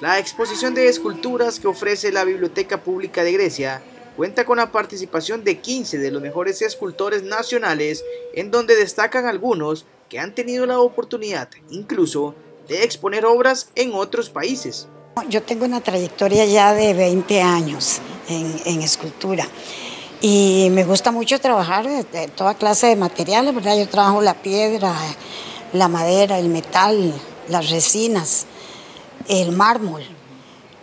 La exposición de esculturas que ofrece la Biblioteca Pública de Grecia cuenta con la participación de 15 de los mejores escultores nacionales, en donde destacan algunos que han tenido la oportunidad incluso de exponer obras en otros países. Yo tengo una trayectoria ya de 20 años en, escultura y me gusta mucho trabajar de toda clase de materiales, ¿verdad? Yo trabajo la piedra, la madera, el metal, las resinas el mármol.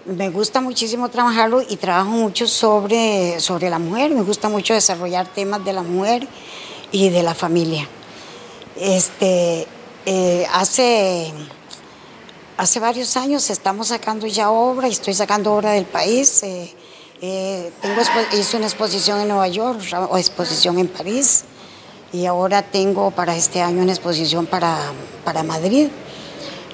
Me gusta muchísimo trabajarlo y trabajo mucho sobre, sobre la mujer, me gusta mucho desarrollar temas de la mujer y de la familia. Este, eh, hace, hace varios años estamos sacando ya obra y estoy sacando obra del país. Eh, eh, tengo, hice una exposición en Nueva York o exposición en París y ahora tengo para este año una exposición para, para Madrid.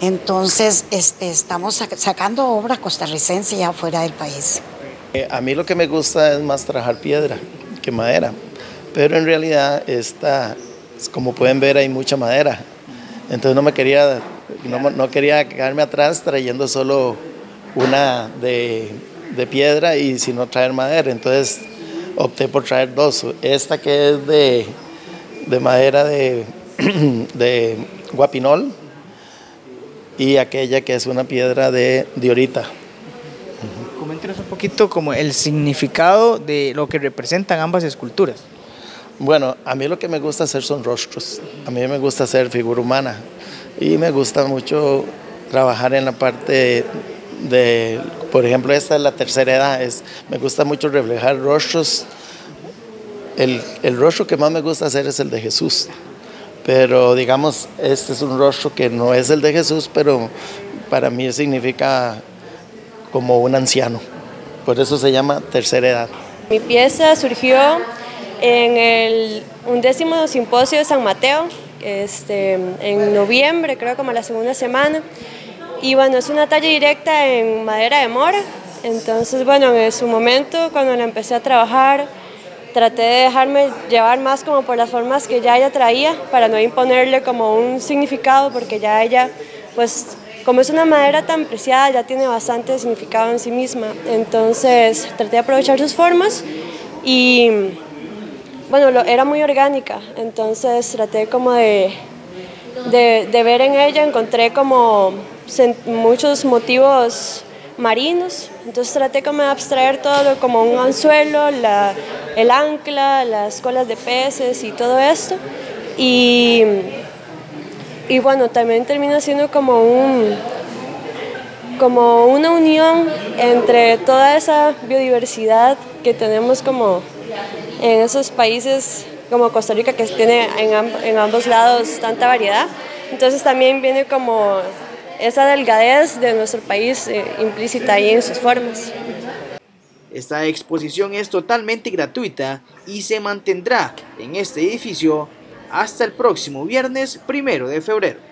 Entonces, este, estamos sacando obra costarricense ya fuera del país. Eh, a mí lo que me gusta es más trabajar piedra que madera, pero en realidad esta, como pueden ver, hay mucha madera. Entonces no me quería, no, quería quedarme atrás trayendo solo una de, piedra y sino traer madera. Entonces opté por traer dos. Esta que es de, madera de, de guapinol, y aquella que es una piedra de diorita. Coméntenos un poquito como el significado de lo que representan ambas esculturas. Bueno, a mí lo que me gusta hacer son rostros, a mí me gusta hacer figura humana y me gusta mucho trabajar en la parte de, por ejemplo, esta es la tercera edad, es, me gusta mucho reflejar rostros. El, el rostro que más me gusta hacer es el de Jesús pero digamos, este es un rostro que no es el de Jesús, pero para mí significa como un anciano. Por eso se llama tercera edad. Mi pieza surgió en el undécimo simposio de San Mateo, este, en noviembre, creo como la segunda semana. Y bueno, es una talla directa en madera de mora. Entonces, bueno, en su momento, cuando la empecé a trabajar, traté de dejarme llevar más como por las formas que ya ella traía para no imponerle como un significado porque ya ella pues como es una madera tan preciada ya tiene bastante significado en sí misma. Entonces traté de aprovechar sus formas y bueno era muy orgánica. Entonces traté como de, de, de ver en ella encontré como muchos motivos marinos, entonces traté como de abstraer todo como un anzuelo, el ancla, las colas de peces y todo esto. Y, y bueno, también termina siendo como un como una unión entre toda esa biodiversidad que tenemos como en esos países como Costa Rica que tiene en, en ambos lados tanta variedad. Entonces también viene como esa delgadez de nuestro país eh, implícita ahí en sus formas. Esta exposición es totalmente gratuita y se mantendrá en este edificio hasta el próximo viernes primero de febrero.